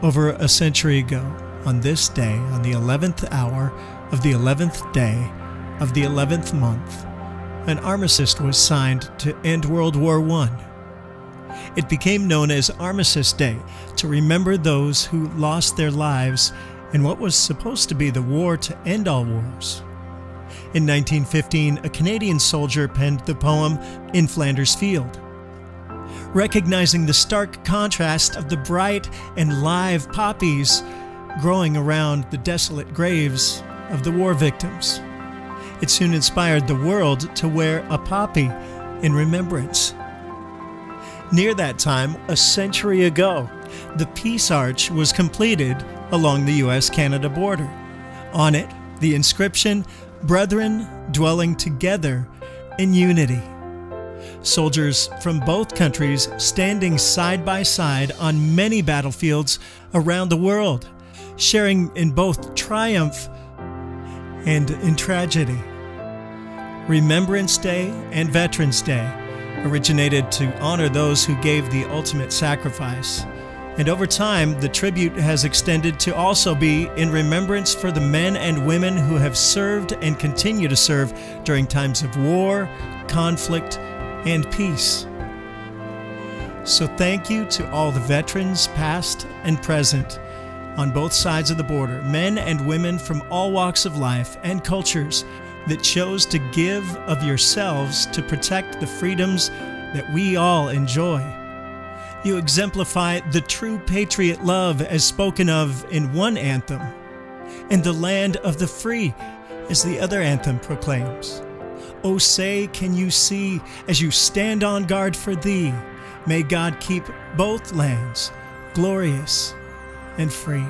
Over a century ago, on this day, on the 11th hour of the 11th day of the 11th month, an armistice was signed to end World War I. It became known as Armistice Day to remember those who lost their lives in what was supposed to be the war to end all wars. In 1915, a Canadian soldier penned the poem In Flanders Field recognizing the stark contrast of the bright and live poppies growing around the desolate graves of the war victims. It soon inspired the world to wear a poppy in remembrance. Near that time, a century ago, the Peace Arch was completed along the US Canada border. On it, the inscription, Brethren dwelling together in unity soldiers from both countries standing side by side on many battlefields around the world, sharing in both triumph and in tragedy. Remembrance Day and Veterans Day originated to honor those who gave the ultimate sacrifice. And over time, the tribute has extended to also be in remembrance for the men and women who have served and continue to serve during times of war, conflict, and peace. So, thank you to all the veterans, past and present, on both sides of the border, men and women from all walks of life and cultures that chose to give of yourselves to protect the freedoms that we all enjoy. You exemplify the true patriot love as spoken of in one anthem, and the land of the free, as the other anthem proclaims. Oh, say, can you see as you stand on guard for thee? May God keep both lands glorious and free.